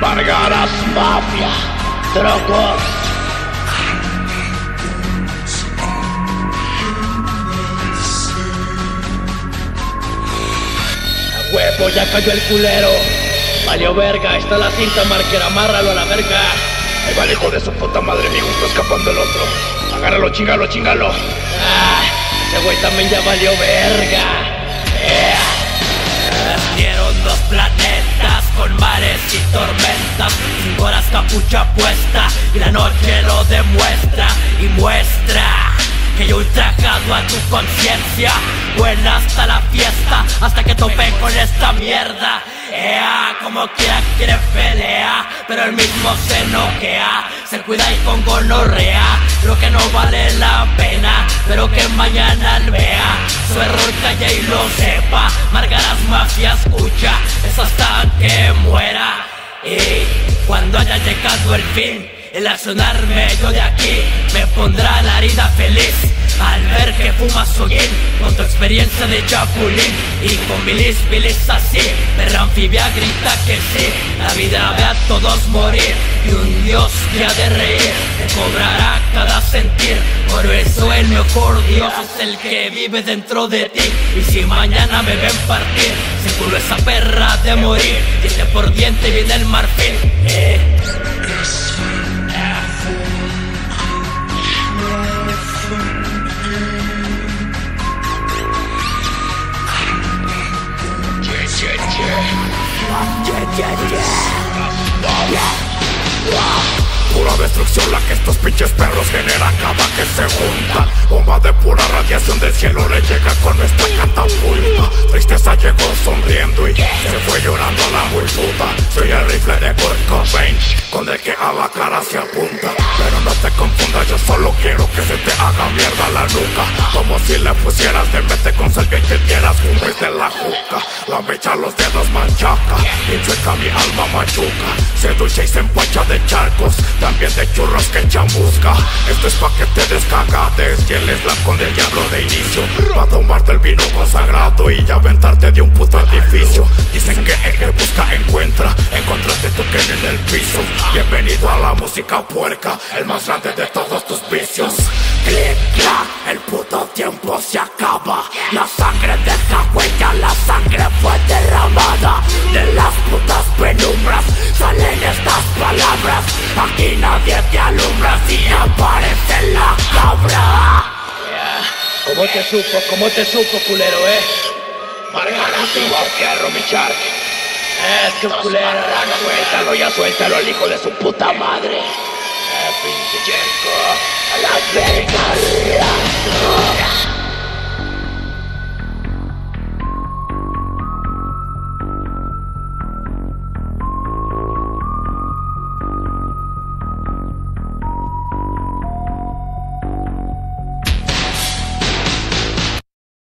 Vargaras Mafia, Trocos. A huevo, ya cayó el culero. Valió verga, está la cinta marquera, amárralo a la verga. Ahí va el hijo de su puta madre, amigo, está escapando el otro. Agárralo, chingalo, chingalo. Ah, ese güey también ya valió verga. Dieron dos planetas capucha puesta y la noche lo demuestra y muestra que yo ultrajado a tu conciencia, buena hasta la fiesta, hasta que tope con esta mierda. Ea, como quiera quiere pelea, pero el mismo se noquea, se cuida y con gonorrea, lo que no vale la pena, pero que mañana lo vea, su error calle y lo sepa, Margaras Mafia escucha, es hasta que muera, y cuando haya llegado el fin, el accionarme yo de aquí me pondrá la herida feliz. Al ver que fumas hoguín con tu experiencia de chapulín y con bilis bilis así perra anfibia grita que sí. La vida ve a todos morir y un dios que ha de reír cobrará cada sentir. Por eso el mejor dios es el que vive dentro de ti. Y si mañana me ven partir seguro esa perra de morir diente por diente viene el marfil eh. Destrucción la que estos pinches perros generan cada que se juntan. Bomba de pura radiación del cielo le llega con nuestra catapulta Tristeza llegó sonriendo y se fue llorando la multitud Soy el rifle de Kurt Cobain con el que a la cara se apunta Pero no te confundas, yo solo quiero que se te haga mierda la nuca le pusieras de mente con y te dieras cumbres de la juca. La mecha los dedos manchaca. Chueca mi alma machuca. Se ducha y se empacha de charcos también de churros que chamusca. Esto es pa' que te descagates Y el eslam del diablo de inicio. Pa' tomarte el vino consagrado Y aventarte de un puto edificio Dicen que el que busca encuentra Encontraste tu que en el piso. Bienvenido a la música puerca El más grande de todos tus vicios ¿Cómo te supo? ¿Cómo te supo, culero, eh? Margana, a fierro, mi char Es que culero. Suéltalo, ya suéltalo al hijo de su puta madre Eh, pinche Jerko A la verga